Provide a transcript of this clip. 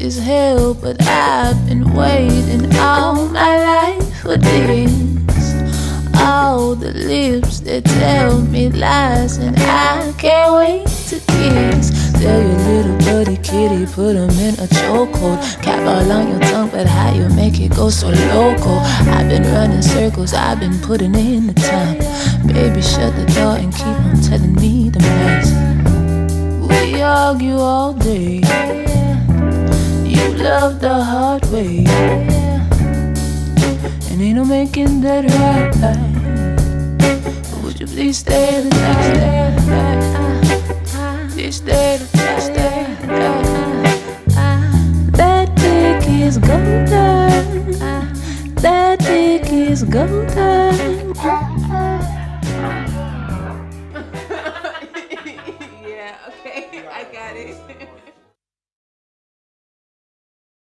is hell, but I've been waiting all my life for this. All the lips that tell me lies, and I can't wait to kiss. Tell your little buddy kitty, put him in a chokehold. Cap all on your tongue, but how you make it go so local? I've been running circles, I've been putting in the time. Baby, shut the door and keep on telling me the lies. We argue all day. Love the hard way. And ain't no making that right. But Would you please stay the night? Please stay the night. That dick is golden. That dick is golden. yeah, okay, I got it.